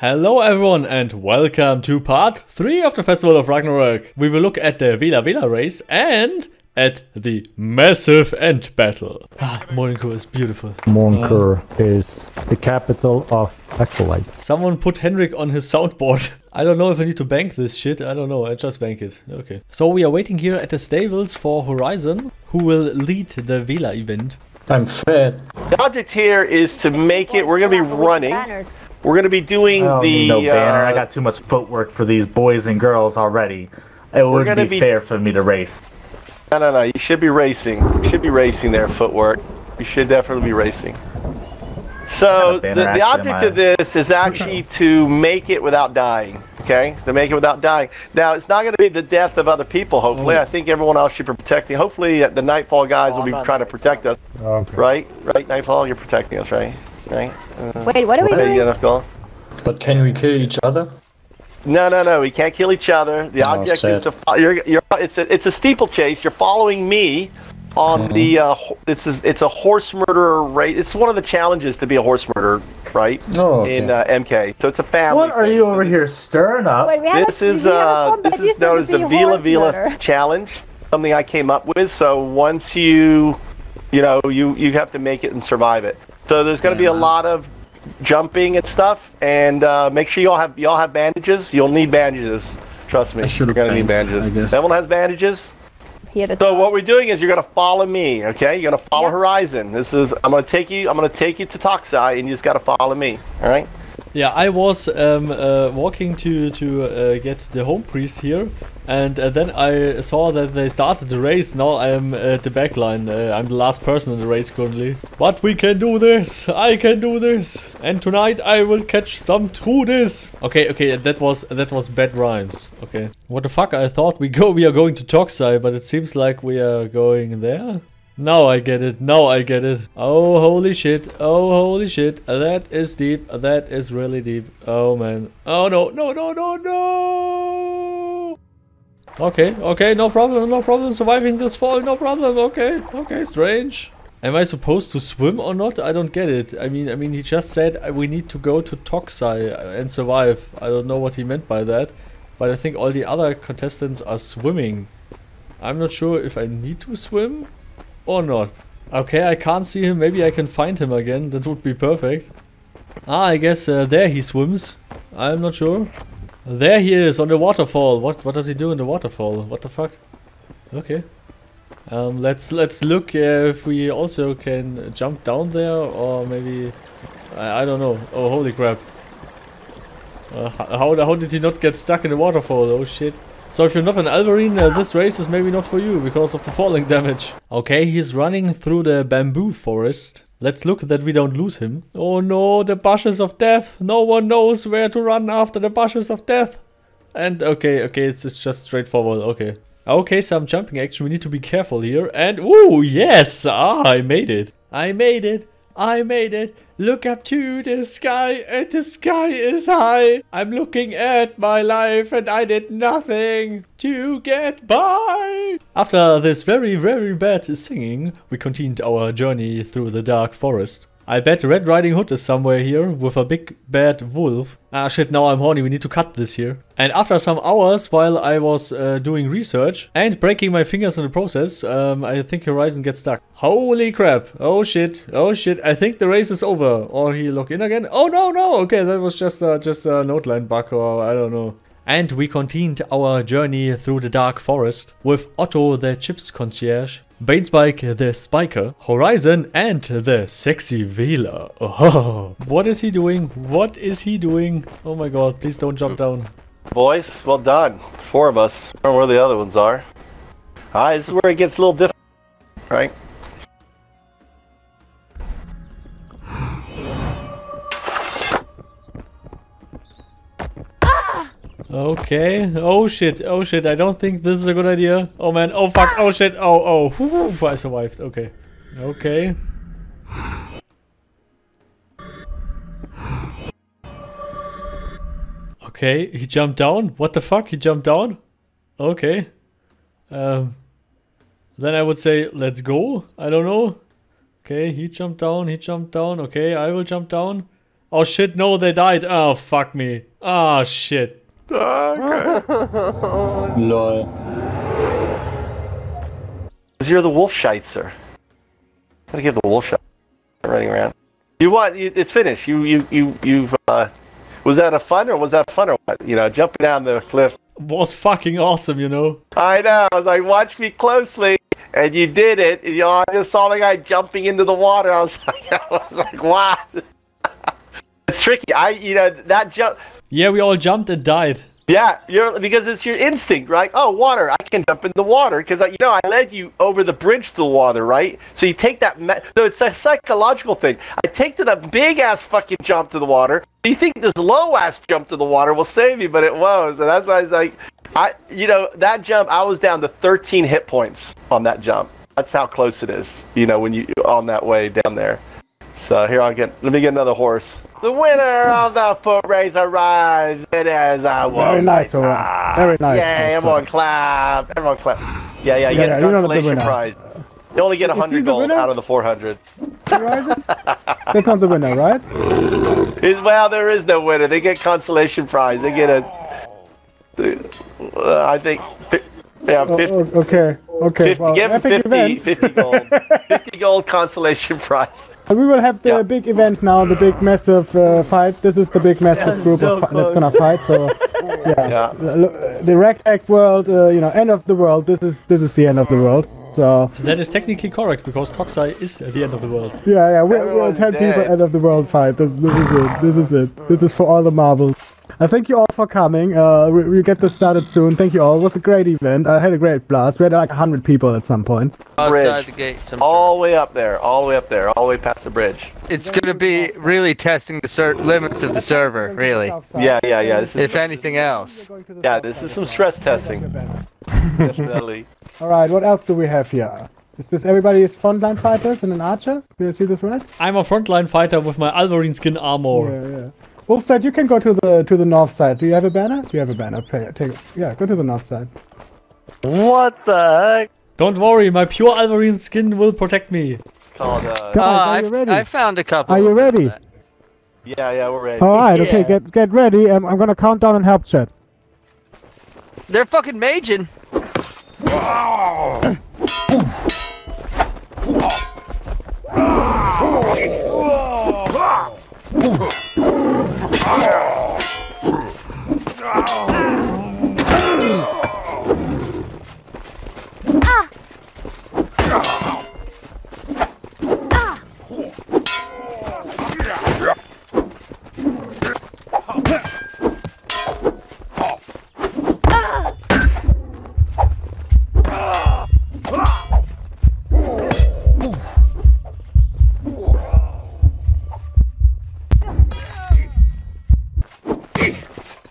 Hello everyone and welcome to part 3 of the Festival of Ragnarok. We will look at the Veela Veela race and at the massive end battle. Ah, Morin Khur is beautiful. Morin Khur is the capital of acolytes. Someone put Henrik on his soundboard. I don't know if I need to bank this shit. I don't know. I just bank it. Okay. So we are waiting here at the stables for Horizon, who will lead the Veela event. I'm fed. The object here is to make it. We're going to be running. We're going to be doing I the. need no banner. I uh, got too much footwork for these boys and girls already. It wouldn't gonna be, be- fair for me to race. No, no, no. You should be racing. You should be racing there, footwork. You should definitely be racing. So the, the object of this is actually to make it without dying. Okay, to make it without dying. Now it's not going to be the death of other people. Hopefully, Mm. I think everyone else should be protecting. Hopefully, uh, the Nightfall guys will be trying to protect us. Okay. Right, right. Nightfall, you're protecting us, right? Right. Uh, Wait, what are we okay, you doing? got enough going? But can we kill each other? No, no, no. We can't kill each other. The Oh, object is to. Fo- you're, you're, it's a it's a steeplechase. You're following me on Mm-hmm. the. Uh, it's a, it's a horse murderer race. It's one of the challenges to be a horse murderer, right? Oh, okay. In uh, MK, so it's a family. What are you So over this- here stirring up? Wait, This a, is we have a uh this is known as the be a Veela Veela murderer. challenge. Something I came up with. So once you, you know, you you have to make it and survive it. So there's going to be a lot of jumping and stuff, and uh, make sure you all have you all have bandages. You'll need bandages. Trust me, you're should've going to need bandages. I guess. Everyone has bandages. Here, this So what we're doing is you're going to follow me. Okay, you're going to follow Yeah. Horizon. This is I'm going to take you. I'm going to take you to Toxai, and you just got to follow me. All right. Yeah, I was um, uh, walking to to uh, get the home priest here, and uh, then I saw that they started the race. Now I'm at the back line. Uh, I'm the last person in the race currently. But we can do this. I can do this. And tonight I will catch some Trudis. Okay, okay, that was that was bad rhymes. Okay. What the fuck? I thought we go we are going to Toxai, but it seems like we are going there. Now I get it. Now I get it. Oh, holy shit. Oh, holy shit. That is deep. That is really deep. Oh, man. Oh, no. No, no, no, no. Okay, okay. No problem. No problem. Surviving this fall. No problem. Okay. Okay, strange. Am I supposed to swim or not? I don't get it. I mean, I mean, he just said uh, we need to go to Toxai and survive. I don't know what he meant by that. But I think all the other contestants are swimming. I'm not sure if I need to swim or not. Okay, I can't see him. Maybe I can find him again. That would be perfect. Ah, I guess uh, there he swims. I'm not sure. There he is on the waterfall. What what does he do in the waterfall? What the fuck? Okay. Um, let's let's look uh, if we also can jump down there or maybe I, I don't know. Oh holy crap! Uh, how how did he not get stuck in the waterfall? Oh shit! So if you're not an Alvarin, uh, this race is maybe not for you because of the falling damage. Okay, he's running through the bamboo forest. Let's look that we don't lose him. Oh no, the bushes of death. No one knows where to run after the bushes of death. And okay, okay, it's, it's just straightforward. Okay. Okay, some jumping action. We need to be careful here. And ooh, yes! Ah, I made it. I made it. I made it. Look up to the sky, and the sky is high. I'm looking at my life, and I did nothing to get by. After this very, very bad singing, we continued our journey through the dark forest. I bet Red Riding Hood is somewhere here with a big bad wolf. Ah shit, now I'm horny, we need to cut this here. And after some hours while I was uh, doing research and breaking my fingers in the process, um, I think Horizon gets stuck. Holy crap, oh shit, oh shit, I think the race is over. Or he log in again? Oh no, no, okay, that was just, uh, just a noteline bug or I don't know. And we continued our journey through the dark forest with Otto the Chips concierge, Banespike the Spiker, Horizon, and the sexy Veela. Oh, what is he doing? What is he doing? Oh my god, please don't jump down. Boys, well done. Four of us. I don't know where the other ones are. Alright, this is where it gets a little different, right? Okay, oh shit, oh shit, I don't think this is a good idea. Oh man, oh fuck, oh shit, oh, oh, I survived, okay. Okay. Okay, he jumped down? What the fuck, he jumped down? Okay. Um, then I would say, let's go, I don't know. Okay, he jumped down, he jumped down, okay, I will jump down. Oh shit, no, they died. Oh, fuck me. Oh shit. Lol. Because you're the Wolfszeit. Gotta give the wolf shot running around. You what? It's finished. You you you you've. Uh, was that a fun or was that fun or what? You know, jumping down the cliff. Was fucking awesome, you know. I know. I was like, watch me closely, and you did it. And, you know, I just saw the guy jumping into the water. I was like, I was like, wow. It's tricky. I you know that jump. Yeah, we all jumped and died. Yeah, you're because it's your instinct, right? Oh, water! I can jump in the water because you know I led you over the bridge to the water, right? So you take that. Me- so it's a psychological thing. I take to that big ass fucking jump to the water. You think this low ass jump to the water will save you, but it won't. So that's why I was like, I, you know, that jump. I was down to 13 hit points on that jump. That's how close it is. You know, when you on that way down there. So here I'll get. Let me get another horse. The winner of the foot race arrives. It is a wolf Very nice, racer. Very nice, Yeah, everyone clap. Everyone clap. Yeah, yeah, you Yeah, get yeah, a the consolation winner. prize. You only get Is 100 gold out of the 400. Horizon? That's not the winner, right? Is well, there is no winner. They get consolation prize. They get a. I think. Yeah, Oh, 50. oh, okay, okay. 50 well, give him epic 50, event. 50 gold. 50 gold consolation prize. And we will have the Yeah. big event now, the big massive uh, fight. This is the big massive group so of fi- that's gonna fight. So, yeah, Yeah. The, look, the ragtag world, uh, you know, end of the world. This is this is the end of the world. So, That is technically correct because Toxai is at the end of the world. yeah, yeah, we, we'll Everyone's tell people end of the world fight. This this is it. This is it. This is for all the marbles. I thank you all for coming. Uh, we, we get this started soon. Thank you all. It was a great event. I had a great blast. We had like hundred people at some point. outside Bridge. the gate. Some All the way up there. All the way up there. All the way past the bridge. It's gonna be really testing the ser- limits of the server, really. Yeah, yeah, yeah. This is, If anything else. Yeah, this is some stress testing. definitely. All right, what else do we have here? Is this everybody is frontline fighters and an archer? Do you see this right? I'm a frontline fighter with my Alvarin skin armor. Yeah, yeah. Wolfszeit, you can go to the to the north side. Do you have a banner? Do you have a banner? Take, take it. Yeah, go to the north side. What the heck? Don't worry, my pure Alvarin skin will protect me. Called, uh, Guys, Ah, are you I, ready? I found a couple. Are you ready? yeah, yeah, we're ready. All right, okay, get get ready. Um, I'm gonna count down and help chat. They're fucking maging.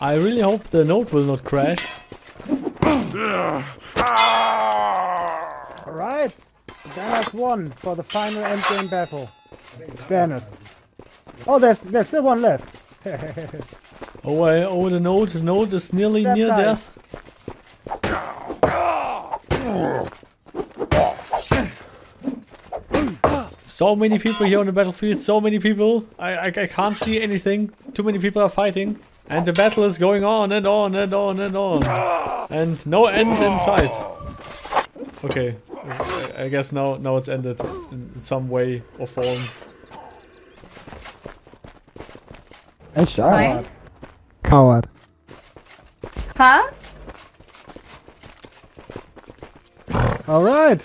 I really hope the note will not crash. All right, banners won for the final endgame battle. Banners. Oh, there's there's still one left. Oh, I, oh, the note, the node is nearly That near guy. death. So many people here on the battlefield, so many people. I, I, I can't see anything. Too many people are fighting. And the battle is going on and on and on and on. And no end in sight. Okay, I- I guess now, now it's ended in some way or form. Ein Nein. Coward. Huh? All right,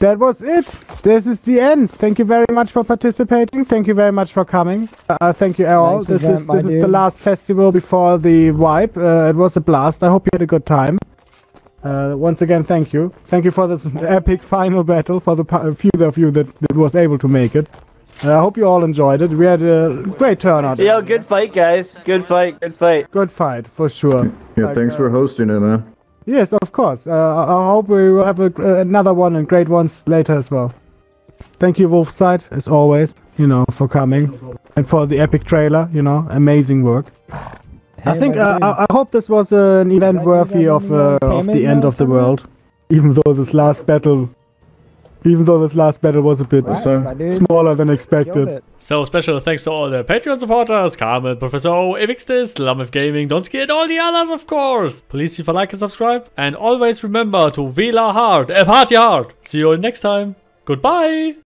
that was it. This is the end. Thank you very much for participating. Thank you very much for coming. Uh, thank you all. Nice this event, is this is the last festival before the wipe. Uh, it was a blast. I hope you had a good time. Uh, once again, thank you. Thank you for this epic final battle for the pa- few of you that, that was able to make it. Uh, I hope you all enjoyed it. We had a great turnout. Yo, good fight, guys. Good fight. Good fight. Good fight for sure. Yeah, Like, thanks uh, for hosting it, man. Yes, of course. Uh, I I hope we will have a, uh, another one and great ones later as well. Thank you, Wolfszeit, as always, you know, for coming and for the epic trailer. You know, amazing work. I think uh, I, I hope this was uh, an event worthy of uh, of the end of the world, even though this last battle Even though this last battle was a bit So, smaller than expected. So special thanks to all the Patreon supporters, Carmen, Professor O, Evixtis, Lamif Gaming, Donsky and all the others of course. Please leave a like and subscribe. And always remember to Veela hard, F hard your heart. See you all next time. Goodbye.